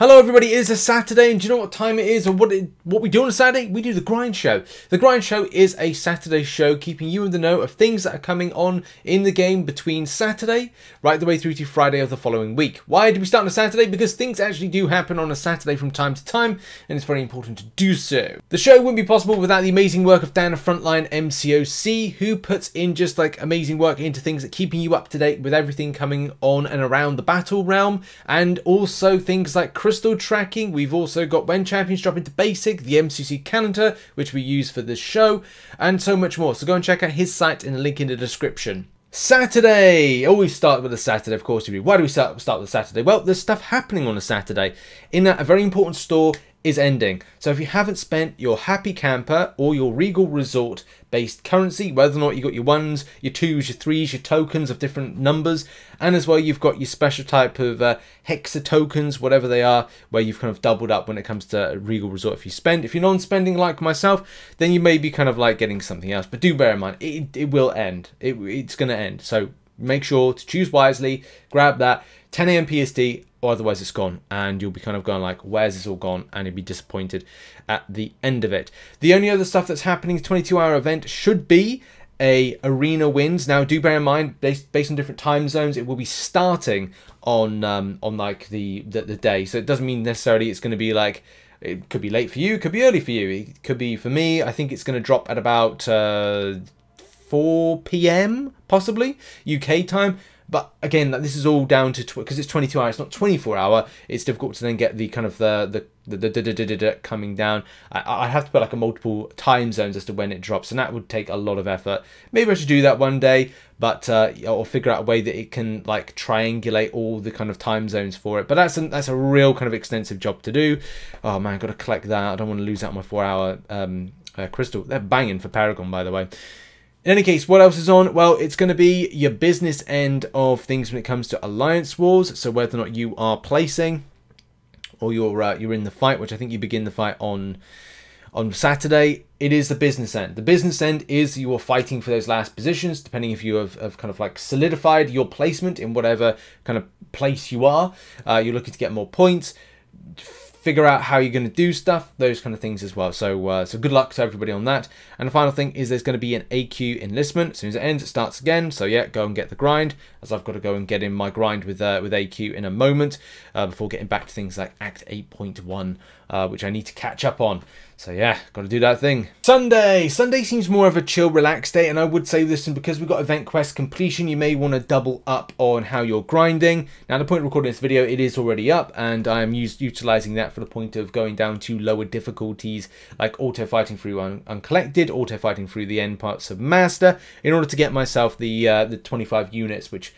Hello everybody, it is a Saturday and do you know what time it is or what it, what we do on a Saturday? We do the Grind Show. The Grind Show is a Saturday show keeping you in the know of things that are coming on in the game between Saturday right the way through to Friday of the following week. Why do we start on a Saturday? Because things actually do happen on a Saturday from time to time and it's very important to do so. The show wouldn't be possible without the amazing work of Dan of Frontline MCOC who puts in just like amazing work into things that keeping you up to date with everything coming on and around the battle realm and also things like crystal tracking. We've also got when champions drop into basic, the MCOC calendar, which we use for this show, and so much more. So go and check out his site in the link in the description. Saturday! Oh, Always start with a Saturday, of course. Why do we start, start with a Saturday? Well, there's stuff happening on a Saturday. In that, a very important store is ending. So if you haven't spent your Happy Camper or your Regal Resort based currency, whether or not you got your ones, your twos, your threes, your tokens of different numbers, and as well you've got your special type of uh, hexa tokens, whatever they are, where you've kind of doubled up when it comes to Regal Resort if you spend. If you're non-spending like myself, then you may be kind of like getting something else. But do bear in mind, it, it will end. It, it's going to end. So make sure to choose wisely, grab that. 10 a.m. PST, or otherwise it's gone and you'll be kind of going like where's this all gone and you'll be disappointed at the end of it the only other stuff that's happening 22 hour event should be a arena wins now do bear in mind based, based on different time zones it will be starting on um on like the, the the day so it doesn't mean necessarily it's going to be like it could be late for you could be early for you it could be for me i think it's going to drop at about uh 4 p.m. possibly UK time. But again, this is all down to because it's 22 hours, not 24 hour. It's difficult to then get the kind of the the the, the, the, the coming down. I, I have to put like a multiple time zones as to when it drops, and that would take a lot of effort. Maybe I should do that one day, but uh, or figure out a way that it can like triangulate all the kind of time zones for it. But that's a, that's a real kind of extensive job to do. Oh man, I've got to collect that. I don't want to lose out my four hour um, uh, crystal. They're banging for Paragon, by the way. In any case, what else is on? Well, it's going to be your business end of things when it comes to alliance wars. So whether or not you are placing or you're uh, you're in the fight, which I think you begin the fight on on Saturday, it is the business end. The business end is you are fighting for those last positions, depending if you have, have kind of like solidified your placement in whatever kind of place you are. Uh, you're looking to get more points figure out how you're going to do stuff, those kind of things as well. So, uh, so good luck to everybody on that. And the final thing is there's going to be an AQ enlistment. As soon as it ends, it starts again. So yeah, go and get the grind, as I've got to go and get in my grind with uh, with AQ in a moment uh, before getting back to things like Act 8.1, uh, which I need to catch up on. So yeah, got to do that thing. Sunday! Sunday seems more of a chill, relaxed day, and I would say, listen, because we've got event quest completion, you may want to double up on how you're grinding. Now, the point of recording this video, it is already up, and I'm utilizing that for the point of going down to lower difficulties, like auto fighting through un uncollected, auto fighting through the end parts of master, in order to get myself the uh, the 25 units, which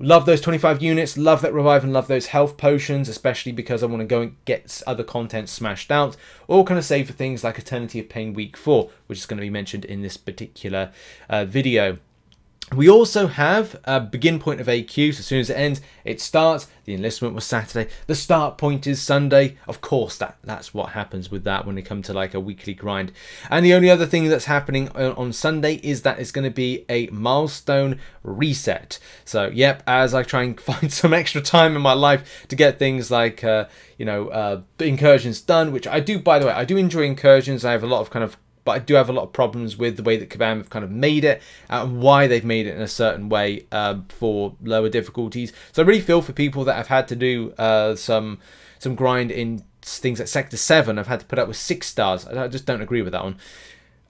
Love those 25 units, love that revive and love those health potions, especially because I want to go and get other content smashed out, or kind of save for things like Eternity of Pain Week 4, which is going to be mentioned in this particular uh, video. We also have a begin point of AQ, so as soon as it ends, it starts. The enlistment was Saturday. The start point is Sunday. Of course, that that's what happens with that when it comes to like a weekly grind. And the only other thing that's happening on Sunday is that it's going to be a milestone reset. So, yep, as I try and find some extra time in my life to get things like, uh, you know, uh, incursions done, which I do, by the way, I do enjoy incursions. I have a lot of kind of but I do have a lot of problems with the way that Kabam have kind of made it and why they've made it in a certain way uh, for lower difficulties. So I really feel for people that have had to do uh, some some grind in things like Sector 7. I've had to put up with 6 stars. I just don't agree with that one.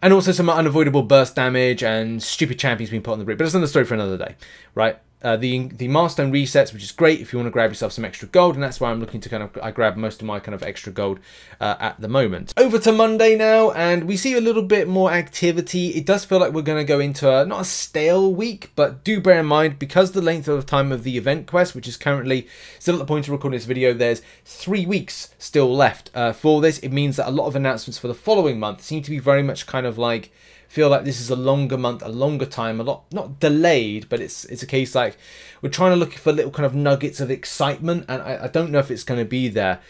And also some unavoidable burst damage and stupid champions being put on the grid. But that's another story for another day, right? Uh, the the milestone resets, which is great if you want to grab yourself some extra gold, and that's why I'm looking to kind of I grab most of my kind of extra gold uh, at the moment. Over to Monday now, and we see a little bit more activity. It does feel like we're going to go into a, not a stale week, but do bear in mind because the length of time of the event quest, which is currently still at the point of recording this video, there's three weeks still left uh, for this. It means that a lot of announcements for the following month seem to be very much kind of like feel like this is a longer month, a longer time, a lot not delayed, but it's it's a case like we're trying to look for little kind of nuggets of excitement, and I, I don't know if it's going to be there.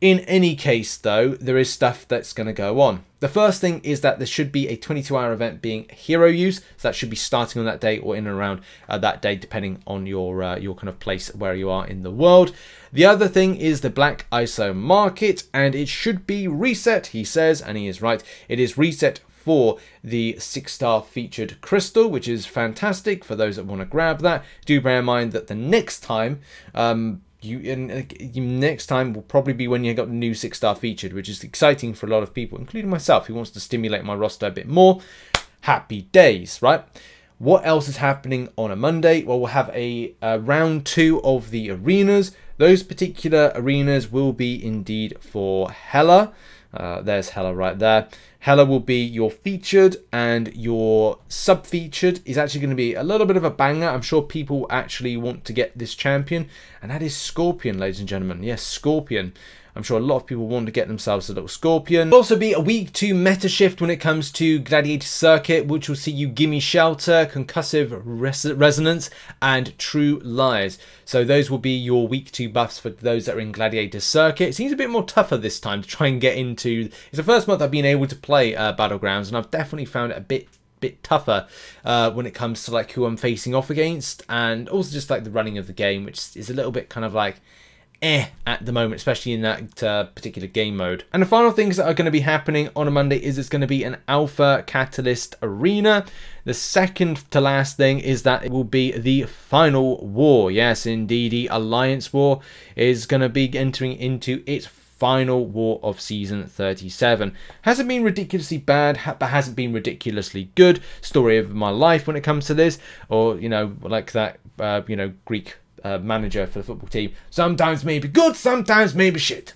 In any case, though, there is stuff that's going to go on. The first thing is that there should be a 22 hour event being hero use. So that should be starting on that day or in and around uh, that day, depending on your uh, your kind of place where you are in the world. The other thing is the Black ISO market, and it should be reset, he says, and he is right. It is reset for the six star featured crystal, which is fantastic for those that want to grab that. Do bear in mind that the next time, um, you and uh, next time will probably be when you got new six star featured, which is exciting for a lot of people, including myself, who wants to stimulate my roster a bit more. Happy days, right? What else is happening on a Monday? Well, we'll have a, a round two of the arenas. Those particular arenas will be indeed for Hela. Uh, there's Hela right there. Hela will be your featured and your sub-featured is actually going to be a little bit of a banger. I'm sure people actually want to get this champion and that is Scorpion, ladies and gentlemen. Yes, Scorpion. I'm sure a lot of people want to get themselves a little Scorpion. There'll also be a week 2 meta shift when it comes to Gladiator Circuit, which will see you Gimme Shelter, Concussive res Resonance, and True Lies. So those will be your week 2 buffs for those that are in Gladiator Circuit. It seems a bit more tougher this time to try and get into... It's the first month I've been able to play uh, Battlegrounds, and I've definitely found it a bit bit tougher uh, when it comes to like who I'm facing off against and also just like the running of the game which is a little bit kind of like eh at the moment, especially in that uh, particular game mode. And the final things that are going to be happening on a Monday is it's going to be an Alpha Catalyst Arena. The second to last thing is that it will be the final war. Yes, indeed, the Alliance War is going to be entering into its final war of season 37. Hasn't been ridiculously bad, but hasn't been ridiculously good. Story of my life when it comes to this, or you know, like that, uh, you know, Greek uh, manager for the football team. Sometimes maybe good, sometimes maybe shit.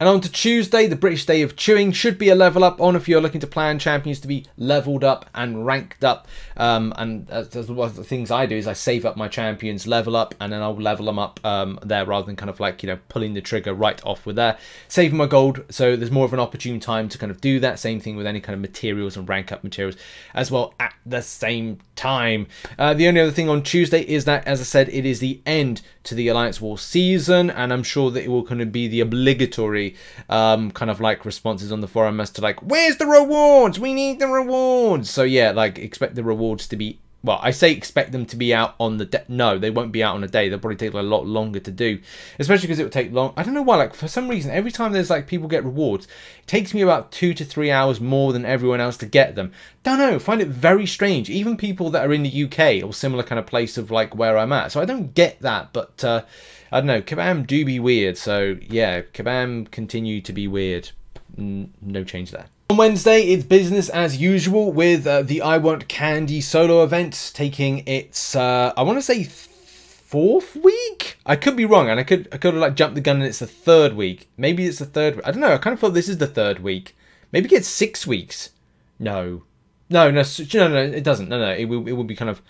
And on to Tuesday, the British Day of Chewing should be a level up on if you're looking to plan champions to be leveled up and ranked up. Um, and that's one of the things I do is I save up my champions, level up, and then I'll level them up um, there rather than kind of like, you know, pulling the trigger right off with there. Saving my gold, so there's more of an opportune time to kind of do that. Same thing with any kind of materials and rank up materials as well at the same time. Uh, the only other thing on Tuesday is that, as I said, it is the end to the Alliance War season, and I'm sure that it will kind of be the obligatory um, kind of like responses on the forum as to like, where's the rewards? We need the rewards. So yeah, like expect the rewards to be well, I say expect them to be out on the day. No, they won't be out on a day. They'll probably take a lot longer to do, especially because it will take long. I don't know why. Like for some reason, every time there's like people get rewards, it takes me about two to three hours more than everyone else to get them. Don't know. Find it very strange. Even people that are in the UK or similar kind of place of like where I'm at. So I don't get that. But uh, I don't know. Kabam do be weird. So yeah, Kabam continue to be weird. no change there. On Wednesday, it's business as usual with uh, the I Want Candy solo event taking its, uh, I want to say fourth week? I could be wrong, and I could I could have like jumped the gun and it's the third week. Maybe it's the third I don't know, I kind of thought this is the third week. Maybe it gets six weeks. No. No, no, no, no, it doesn't. No, no, it will, it will be kind of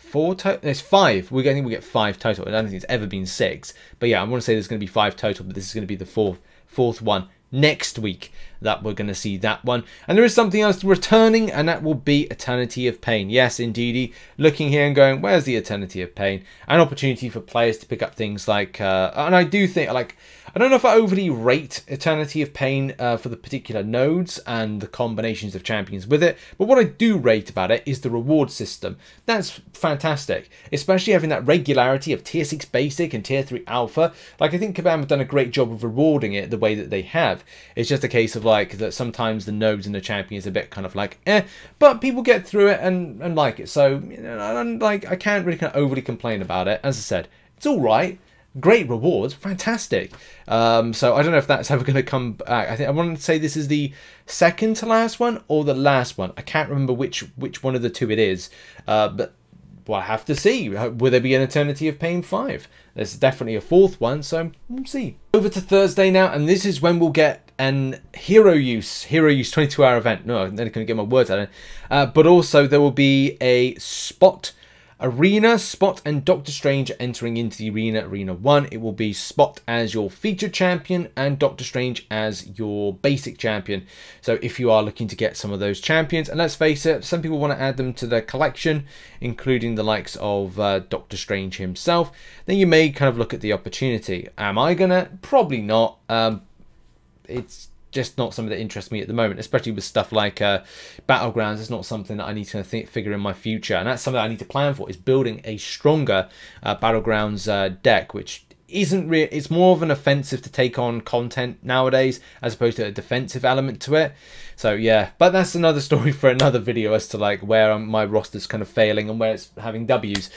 four total. There's five. We're getting we get five total. I don't think it's ever been six. But yeah, I want to say there's going to be five total, but this is going to be the fourth fourth one next week that we're going to see that one. And there is something else returning, and that will be Eternity of Pain. Yes, indeedy. Looking here and going, where's the Eternity of Pain? An opportunity for players to pick up things like, uh, and I do think, like, I don't know if I overly rate Eternity of Pain uh, for the particular nodes and the combinations of champions with it, but what I do rate about it is the reward system. That's fantastic, especially having that regularity of Tier 6 Basic and Tier 3 Alpha. Like, I think Kabam have done a great job of rewarding it the way that they have. It's just a case of like that sometimes the nodes and the champions are a bit kind of like eh, but people get through it and, and like it. So, you know, I'm like, I can't really kind of overly complain about it. As I said, it's all right great rewards, fantastic. Um, so I don't know if that's ever going to come back. I think I want to say this is the second to last one or the last one. I can't remember which which one of the two it is, uh, but we'll have to see. Will there be an Eternity of Pain 5? There's definitely a fourth one, so we'll see. Over to Thursday now, and this is when we'll get an hero use, hero use 22 hour event. No, I'm not going to get my words out. Uh, but also there will be a spot Arena, Spot and Doctor Strange entering into the Arena, Arena 1. It will be Spot as your featured champion and Doctor Strange as your basic champion. So if you are looking to get some of those champions, and let's face it, some people want to add them to their collection, including the likes of uh, Doctor Strange himself, then you may kind of look at the opportunity. Am I going to? Probably not. Um, it's just not something that interests me at the moment, especially with stuff like uh, battlegrounds. It's not something that I need to figure in my future, and that's something I need to plan for. Is building a stronger uh, battlegrounds uh, deck, which isn't real. It's more of an offensive to take on content nowadays, as opposed to a defensive element to it. So yeah, but that's another story for another video as to like where my roster's kind of failing and where it's having W's.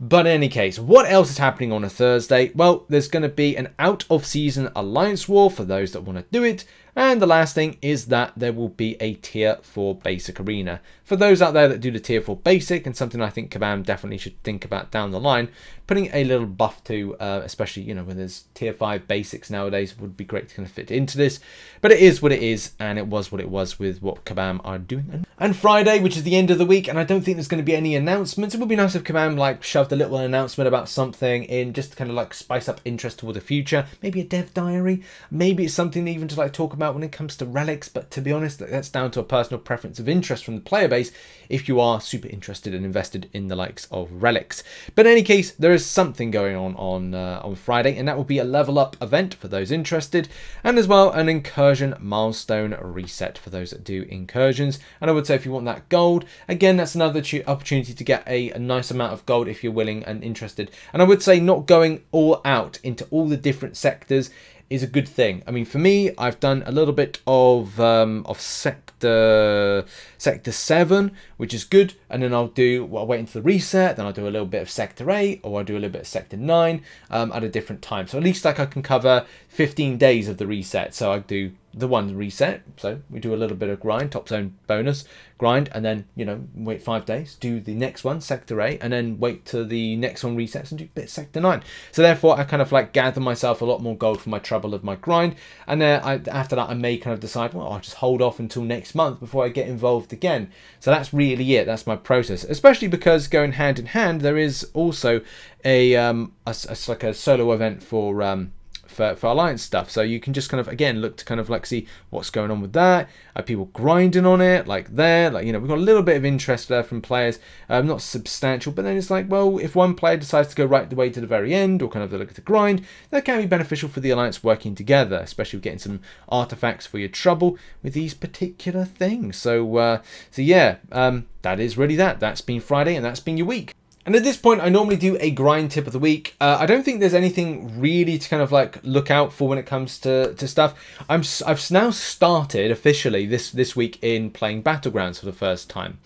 But in any case, what else is happening on a Thursday? Well, there's going to be an out of season Alliance War for those that want to do it. And the last thing is that there will be a tier 4 basic arena. For those out there that do the tier 4 basic, and something I think Kabam definitely should think about down the line, putting a little buff to, uh, especially, you know, when there's tier 5 basics nowadays, would be great to kind of fit into this. But it is what it is, and it was what it was with what Kabam are doing. And Friday, which is the end of the week, and I don't think there's going to be any announcements. It would be nice if Kabam, like, shoved a little announcement about something in, just to kind of, like, spice up interest toward the future. Maybe a dev diary. Maybe it's something even to, like, talk about about when it comes to relics, but to be honest, that's down to a personal preference of interest from the player base if you are super interested and invested in the likes of relics. But in any case, there is something going on on, uh, on Friday, and that will be a level up event for those interested, and as well an incursion milestone reset for those that do incursions. And I would say if you want that gold, again, that's another opportunity to get a, a nice amount of gold if you're willing and interested. And I would say not going all out into all the different sectors is a good thing. I mean, for me, I've done a little bit of um, of sector sector seven, which is good, and then I'll do. Well, I'll wait until the reset, then I'll do a little bit of sector eight, or I'll do a little bit of sector nine um, at a different time. So at least like I can cover 15 days of the reset. So I do the one reset. So we do a little bit of grind, top zone bonus, grind, and then, you know, wait five days, do the next one, sector eight, and then wait till the next one resets and do bit sector nine. So therefore, I kind of like gather myself a lot more gold for my trouble of my grind. And then I, after that, I may kind of decide, well, I'll just hold off until next month before I get involved again. So that's really it. That's my process, especially because going hand in hand, there is also a, um, a, a like a solo event for, um, for, for alliance stuff. So you can just kind of again look to kind of like see what's going on with that. Are people grinding on it like there? Like you know we've got a little bit of interest there from players, um, not substantial, but then it's like well if one player decides to go right the way to the very end or kind of look at the grind, that can be beneficial for the alliance working together, especially getting some artifacts for your trouble with these particular things. So uh, so yeah, um, that is really that. That's been Friday and that's been your week. And at this point, I normally do a grind tip of the week. Uh, I don't think there's anything really to kind of like look out for when it comes to, to stuff. I'm I've now started officially this this week in playing Battlegrounds for the first time.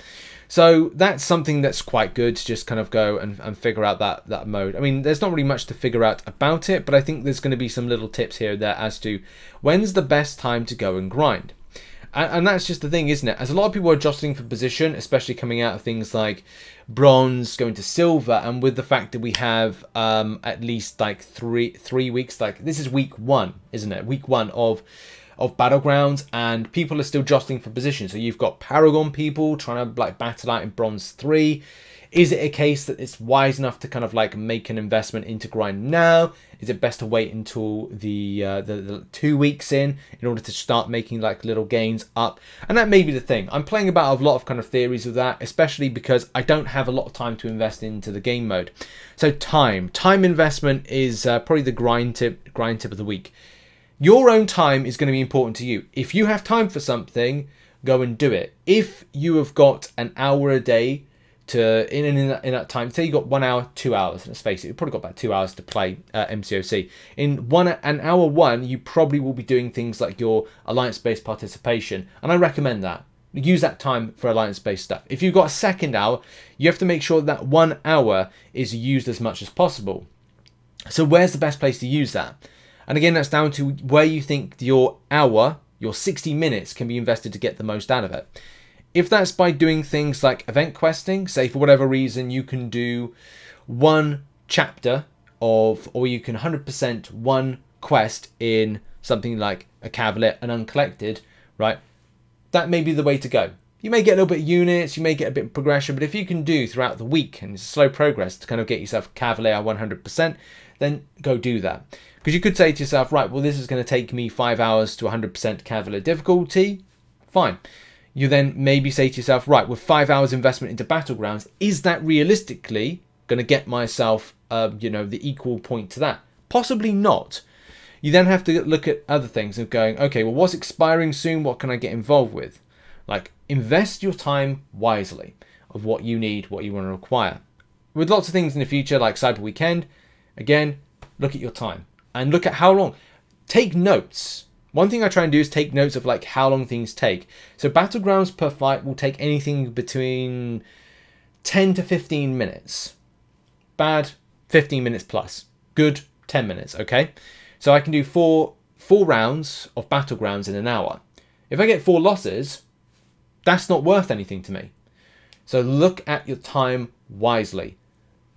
So that's something that's quite good to just kind of go and, and figure out that, that mode. I mean, there's not really much to figure out about it, but I think there's going to be some little tips here there as to when's the best time to go and grind. And, and that's just the thing, isn't it? As a lot of people are jostling for position, especially coming out of things like bronze going to silver, and with the fact that we have um, at least like three three weeks, like this is week one, isn't it? Week one of of battlegrounds and people are still jostling for position so you've got paragon people trying to like battle out in bronze 3 is it a case that it's wise enough to kind of like make an investment into grind now? Is it best to wait until the, uh, the, the two weeks in in order to start making like little gains up? And that may be the thing. I'm playing about a lot of kind of theories of that, especially because I don't have a lot of time to invest into the game mode. So time, time investment is uh, probably the grind tip, grind tip of the week. Your own time is going to be important to you. If you have time for something, go and do it. If you have got an hour a day to in in that, in that time. Say you got one hour, two hours. Let's face it, you probably got about two hours to play uh, MCOC. In one an hour one, you probably will be doing things like your alliance-based participation, and I recommend that. Use that time for alliance-based stuff. If you've got a second hour, you have to make sure that one hour is used as much as possible. So where's the best place to use that? And again, that's down to where you think your hour, your 60 minutes, can be invested to get the most out of it. If that's by doing things like event questing, say for whatever reason you can do one chapter of, or you can 100% one quest in something like a Cavalier and Uncollected, right? That may be the way to go. You may get a little bit of units, you may get a bit of progression, but if you can do throughout the week and it's slow progress to kind of get yourself Cavalier 100%, then go do that. Because you could say to yourself, right, well, this is going to take me five hours to 100% Cavalier difficulty. Fine you then maybe say to yourself, right, with five hours investment into battlegrounds, is that realistically going to get myself, uh, you know, the equal point to that? Possibly not. you then have to look at other things of going, okay, well, what's expiring soon? What can I get involved with? Like, invest your time wisely of what you need, what you want to require. With lots of things in the future, like Cyber Weekend, again, look at your time and look at how long. Take notes. One thing I try and do is take notes of like how long things take. So battlegrounds per fight will take anything between 10 to 15 minutes. Bad, 15 minutes plus. Good, 10 minutes, okay? So I can do four four rounds of battlegrounds in an hour. If I get four losses, that's not worth anything to me. So look at your time wisely.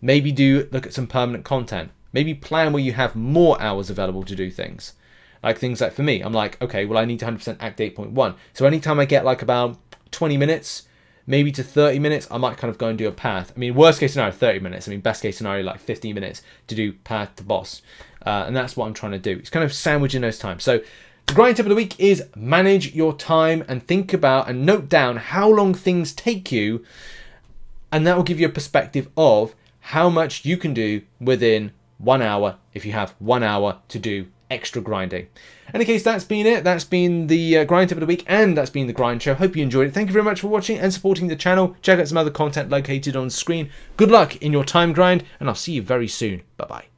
Maybe do look at some permanent content. Maybe plan where you have more hours available to do things. Like things like for me, I'm like, okay, well I need 100% Act 8.1. So anytime I get like about 20 minutes, maybe to 30 minutes, I might kind of go and do a path. I mean, worst case scenario, 30 minutes. I mean, best case scenario, like 15 minutes to do path to boss. Uh, and that's what I'm trying to do. It's kind of sandwiching those times. So the grind tip of the week is manage your time and think about and note down how long things take you. And that will give you a perspective of how much you can do within one hour if you have one hour to do extra grinding. In any case, that's been it. That's been the uh, grind tip of the week, and that's been the grind show. Hope you enjoyed it. Thank you very much for watching and supporting the channel. Check out some other content located on screen. Good luck in your time grind, and I'll see you very soon. Bye bye.